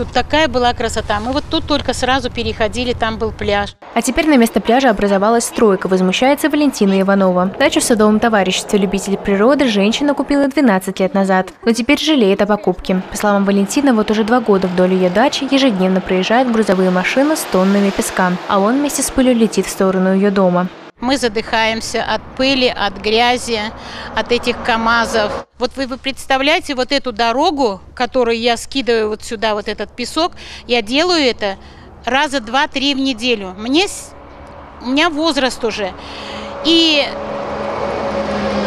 Тут такая была красота. Мы вот тут только сразу переходили, там был пляж. А теперь на место пляжа образовалась стройка, возмущается Валентина Иванова. Дачу в садовом товариществе любителей природы женщина купила 12 лет назад, но теперь жалеет о покупке. По словам Валентины, вот уже два года вдоль ее дачи ежедневно проезжают грузовые машины с тоннами песка, а он вместе с пылью летит в сторону ее дома. Мы задыхаемся от пыли, от грязи, от этих КАМАЗов. Вот вы, вы представляете вот эту дорогу, которую я скидываю вот сюда, вот этот песок, я делаю это раза два-три в неделю. Мне, у меня возраст уже. И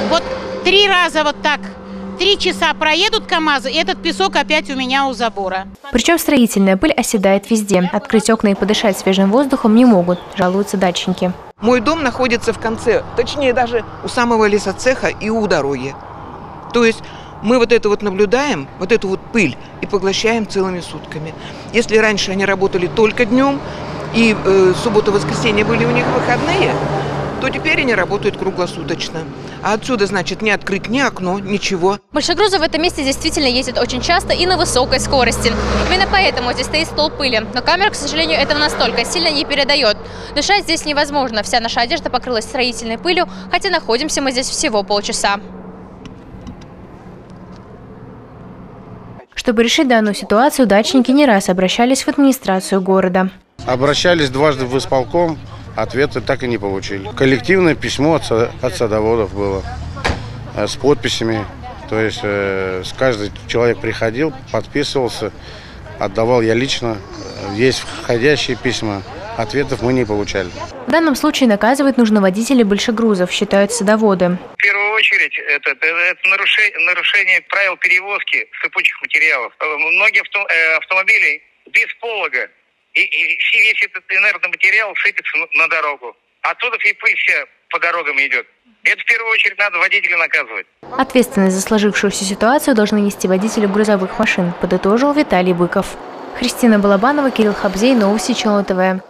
вот три раза вот так Три часа проедут КАМАЗы, и этот песок опять у меня у забора. Причем строительная пыль оседает везде. Открыть окна и подышать свежим воздухом не могут, жалуются дачники. Мой дом находится в конце, точнее даже у самого лесоцеха и у дороги. То есть мы вот это вот наблюдаем, вот эту вот пыль, и поглощаем целыми сутками. Если раньше они работали только днем, и э, суббота-воскресенье были у них выходные, то теперь они работают круглосуточно. А отсюда, значит, не открыть ни окно, ничего. Большегрузы в этом месте действительно ездят очень часто и на высокой скорости. Именно поэтому здесь стоит стол пыли. Но камера, к сожалению, этого настолько сильно не передает. Дышать здесь невозможно. Вся наша одежда покрылась строительной пылью, хотя находимся мы здесь всего полчаса. Чтобы решить данную ситуацию, дачники не раз обращались в администрацию города. Обращались дважды в исполком, Ответа так и не получили. Коллективное письмо от, от садоводов было э, с подписями. То есть э, каждый человек приходил, подписывался, отдавал я лично. Есть входящие письма. Ответов мы не получали. В данном случае наказывать нужно водителей большегрузов, считают садоводы. В первую очередь это, это нарушение, нарушение правил перевозки сыпучих материалов. Многие авто, э, автомобили без полога и, и весь этот инертный материал сыпется на дорогу. Оттуда и пыль вся по дорогам идет. Это в первую очередь надо водителя наказывать. Ответственность за сложившуюся ситуацию должны нести водители грузовых машин, подытожил Виталий Быков. Христина Балабанова, Кирилл Хабзей, Новости Челно ТВ.